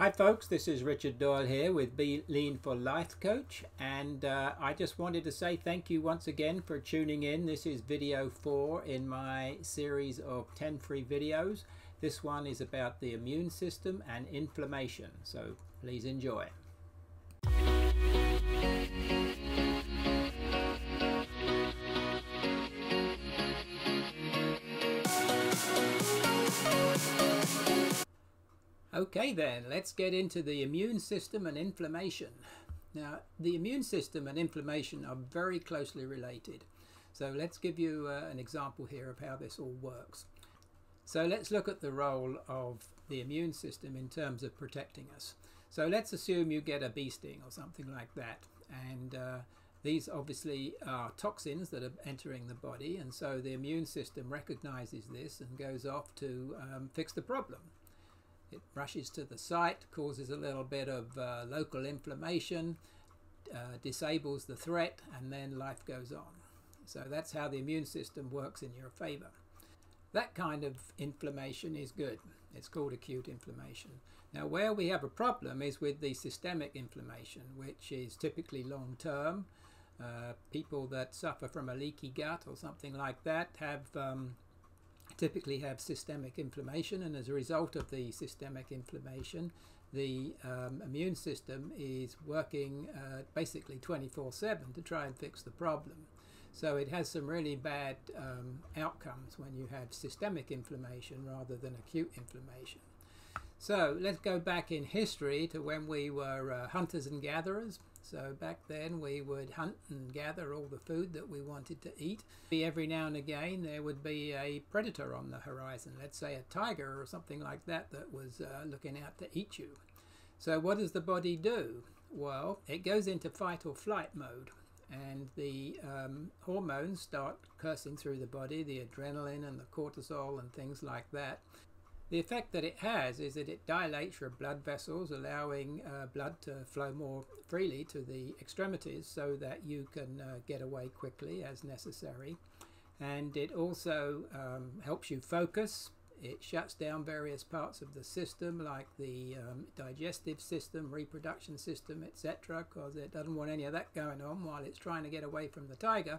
Hi folks, this is Richard Doyle here with Be Lean for Life Coach and uh, I just wanted to say thank you once again for tuning in. This is video 4 in my series of 10 free videos. This one is about the immune system and inflammation, so please enjoy. Okay then, let's get into the immune system and inflammation. Now, the immune system and inflammation are very closely related. So let's give you uh, an example here of how this all works. So let's look at the role of the immune system in terms of protecting us. So let's assume you get a bee sting or something like that. And uh, these obviously are toxins that are entering the body. And so the immune system recognizes this and goes off to um, fix the problem. It rushes to the site, causes a little bit of uh, local inflammation, uh, disables the threat, and then life goes on. So that's how the immune system works in your favor. That kind of inflammation is good. It's called acute inflammation. Now, where we have a problem is with the systemic inflammation, which is typically long term. Uh, people that suffer from a leaky gut or something like that have um, typically have systemic inflammation, and as a result of the systemic inflammation, the um, immune system is working uh, basically 24 7 to try and fix the problem. So it has some really bad um, outcomes when you have systemic inflammation rather than acute inflammation. So let's go back in history to when we were uh, hunters and gatherers. So back then we would hunt and gather all the food that we wanted to eat. Every now and again there would be a predator on the horizon, let's say a tiger or something like that that was uh, looking out to eat you. So what does the body do? Well, it goes into fight or flight mode and the um, hormones start coursing through the body, the adrenaline and the cortisol and things like that. The effect that it has is that it dilates your blood vessels, allowing uh, blood to flow more freely to the extremities so that you can uh, get away quickly as necessary. And it also um, helps you focus. It shuts down various parts of the system like the um, digestive system, reproduction system, etc., because it doesn't want any of that going on while it's trying to get away from the tiger.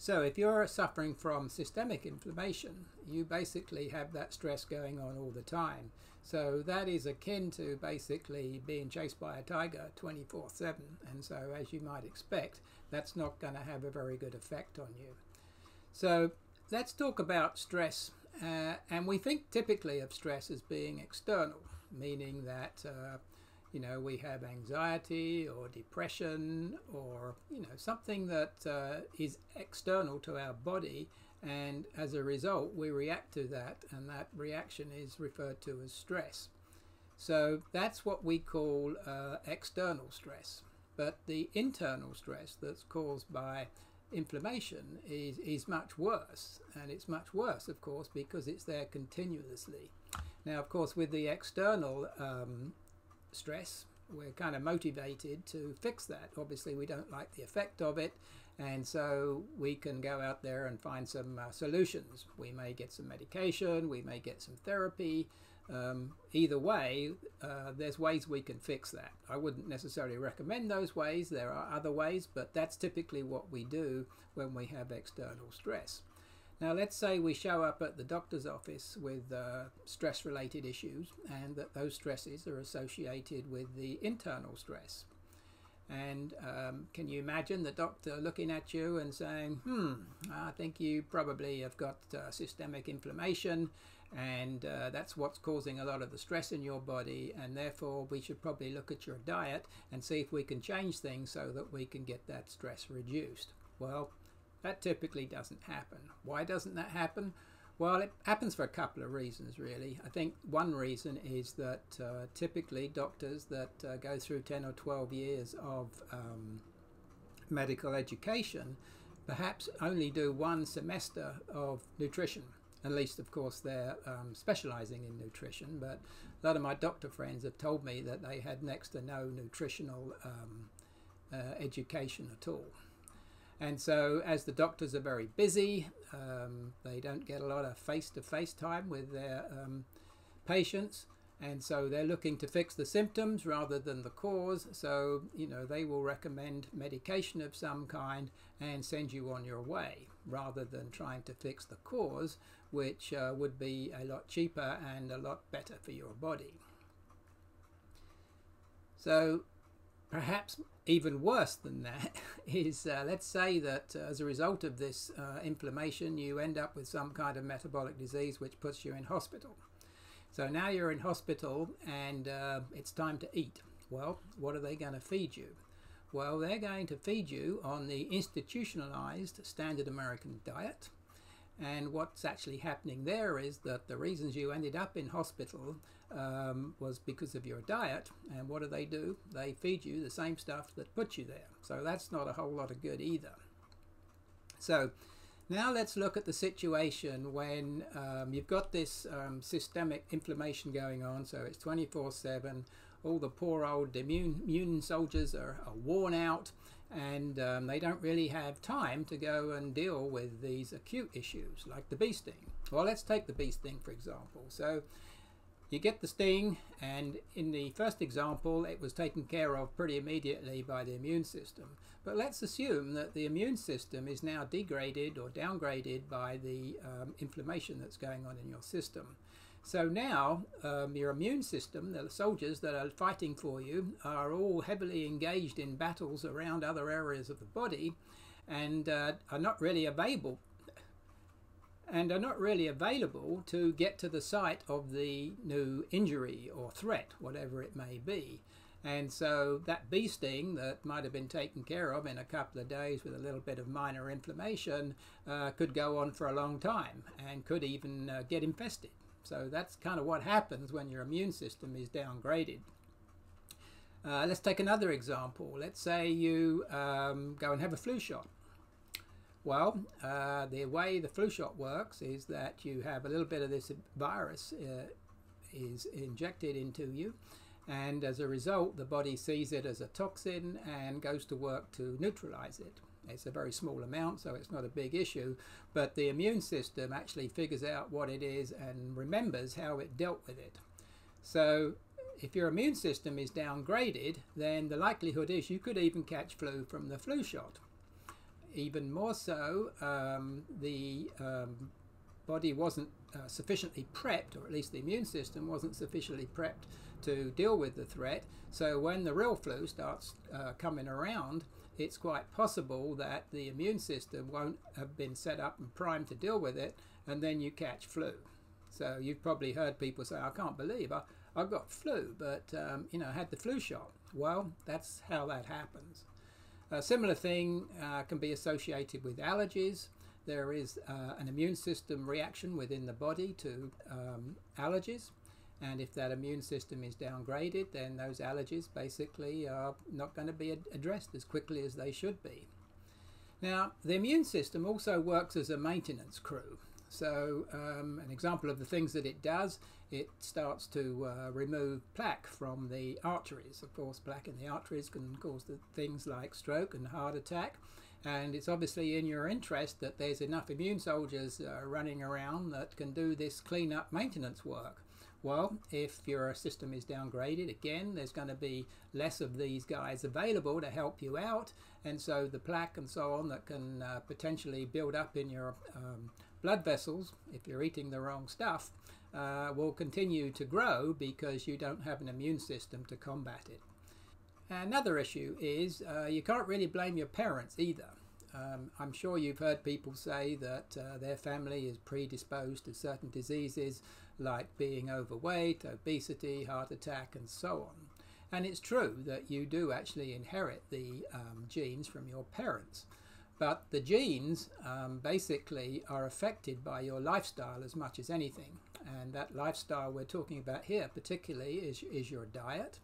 So if you're suffering from systemic inflammation, you basically have that stress going on all the time. So that is akin to basically being chased by a tiger 24 7. And so, as you might expect, that's not going to have a very good effect on you. So, let's talk about stress. Uh, and we think typically of stress as being external, meaning that uh, you know we have anxiety or depression or you know something that uh, is external to our body. And as a result we react to that and that reaction is referred to as stress. So that's what we call uh, external stress. But the internal stress that's caused by inflammation is, is much worse. And it's much worse of course because it's there continuously. Now of course with the external um, stress, we're kind of motivated to fix that. Obviously, we don't like the effect of it, and so we can go out there and find some uh, solutions. We may get some medication, we may get some therapy. Um, either way, uh, there's ways we can fix that. I wouldn't necessarily recommend those ways, there are other ways, but that's typically what we do when we have external stress. Now, let's say we show up at the doctor's office with uh, stress related issues, and that those stresses are associated with the internal stress. And um, can you imagine the doctor looking at you and saying, Hmm, I think you probably have got uh, systemic inflammation, and uh, that's what's causing a lot of the stress in your body, and therefore we should probably look at your diet and see if we can change things so that we can get that stress reduced. Well, that typically doesn't happen. Why doesn't that happen? Well, it happens for a couple of reasons, really. I think one reason is that uh, typically doctors that uh, go through 10 or 12 years of um, medical education perhaps only do one semester of nutrition. At least, of course, they're um, specializing in nutrition, but a lot of my doctor friends have told me that they had next to no nutritional um, uh, education at all. And so, as the doctors are very busy, um, they don't get a lot of face to face time with their um, patients. and so they're looking to fix the symptoms rather than the cause so you know they will recommend medication of some kind and send you on your way rather than trying to fix the cause which uh, would be a lot cheaper and a lot better for your body so perhaps even worse than that is uh, let's say that uh, as a result of this uh, inflammation you end up with some kind of metabolic disease which puts you in hospital so now you're in hospital and uh, it's time to eat. Well, what are they going to feed you? Well, they're going to feed you on the institutionalized standard American diet. And what's actually happening there is that the reasons you ended up in hospital um, was because of your diet. And what do they do? They feed you the same stuff that put you there. So that's not a whole lot of good either. So now let's look at the situation when um, you've got this um, systemic inflammation going on, so it's 24-7, all the poor old immune, immune soldiers are, are worn out and um, they don't really have time to go and deal with these acute issues like the bee sting. Well, let's take the bee sting for example. So you get the sting, and in the first example, it was taken care of pretty immediately by the immune system. But let's assume that the immune system is now degraded or downgraded by the um, inflammation that's going on in your system. So now um, your immune system, the soldiers that are fighting for you, are all heavily engaged in battles around other areas of the body and uh, are not really available and are not really available to get to the site of the new injury or threat, whatever it may be. And so that bee sting that might have been taken care of in a couple of days with a little bit of minor inflammation uh, could go on for a long time and could even uh, get infested. So that's kind of what happens when your immune system is downgraded. Uh, let's take another example. Let's say you um, go and have a flu shot. Well, uh, the way the flu shot works is that you have a little bit of this virus uh, is injected into you, and as a result, the body sees it as a toxin and goes to work to neutralize it. It's a very small amount, so it's not a big issue, but the immune system actually figures out what it is and remembers how it dealt with it. So if your immune system is downgraded, then the likelihood is you could even catch flu from the flu shot even more so, um, the um, body wasn't uh, sufficiently prepped, or at least the immune system wasn't sufficiently prepped to deal with the threat. So when the real flu starts uh, coming around, it's quite possible that the immune system won't have been set up and primed to deal with it, and then you catch flu. So you've probably heard people say, "I can't believe I, I got flu, but um, you know, I had the flu shot." Well, that's how that happens. A similar thing uh, can be associated with allergies. There is uh, an immune system reaction within the body to um, allergies. And if that immune system is downgraded, then those allergies basically are not going to be ad addressed as quickly as they should be. Now, the immune system also works as a maintenance crew. So um, an example of the things that it does, it starts to uh, remove plaque from the arteries. Of course, plaque in the arteries can cause things like stroke and heart attack. And it's obviously in your interest that there's enough immune soldiers uh, running around that can do this clean-up maintenance work. Well, if your system is downgraded, again, there's going to be less of these guys available to help you out. And so the plaque and so on that can uh, potentially build up in your um, blood vessels, if you're eating the wrong stuff, uh, will continue to grow because you don't have an immune system to combat it. Another issue is uh, you can't really blame your parents either. Um, I'm sure you've heard people say that uh, their family is predisposed to certain diseases like being overweight, obesity, heart attack, and so on. And it's true that you do actually inherit the um, genes from your parents. But the genes um, basically are affected by your lifestyle as much as anything. And that lifestyle we're talking about here, particularly, is, is your diet.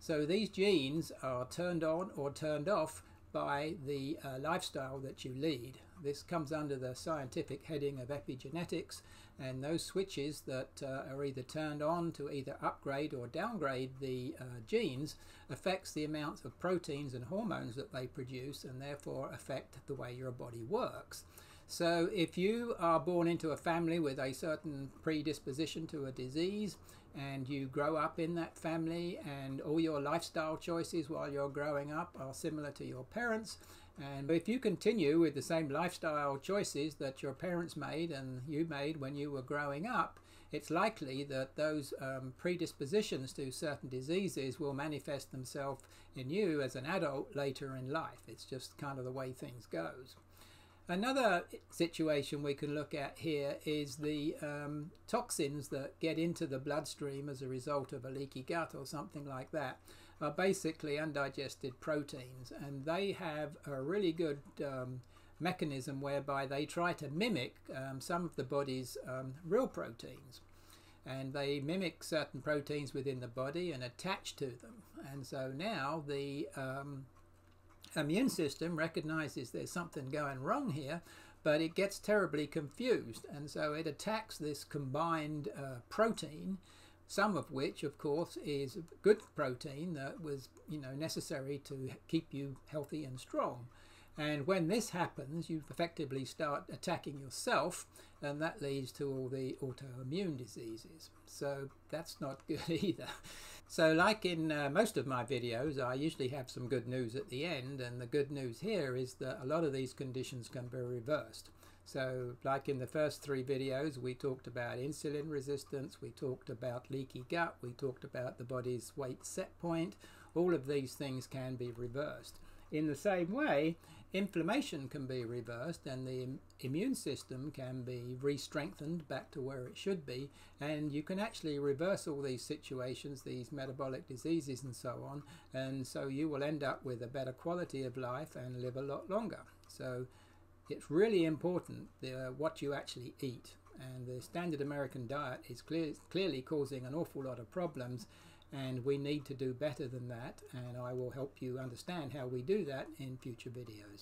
So these genes are turned on or turned off by the uh, lifestyle that you lead. This comes under the scientific heading of epigenetics, and those switches that uh, are either turned on to either upgrade or downgrade the uh, genes affects the amounts of proteins and hormones that they produce and therefore affect the way your body works. So if you are born into a family with a certain predisposition to a disease and you grow up in that family and all your lifestyle choices while you're growing up are similar to your parents and if you continue with the same lifestyle choices that your parents made and you made when you were growing up it's likely that those um, predispositions to certain diseases will manifest themselves in you as an adult later in life. It's just kind of the way things goes. Another situation we can look at here is the um, toxins that get into the bloodstream as a result of a leaky gut or something like that are basically undigested proteins and they have a really good um, mechanism whereby they try to mimic um, some of the body's um, real proteins and they mimic certain proteins within the body and attach to them and so now the um, immune system recognizes there's something going wrong here, but it gets terribly confused. And so it attacks this combined uh, protein, some of which, of course, is good protein that was, you know, necessary to keep you healthy and strong. And when this happens, you effectively start attacking yourself, and that leads to all the autoimmune diseases. So that's not good either. So like in uh, most of my videos, I usually have some good news at the end, and the good news here is that a lot of these conditions can be reversed. So like in the first three videos, we talked about insulin resistance, we talked about leaky gut, we talked about the body's weight set point. All of these things can be reversed. In the same way, inflammation can be reversed and the immune system can be re-strengthened back to where it should be and you can actually reverse all these situations these metabolic diseases and so on and so you will end up with a better quality of life and live a lot longer so it's really important the, uh, what you actually eat and the standard American diet is clear, clearly causing an awful lot of problems and we need to do better than that and I will help you understand how we do that in future videos.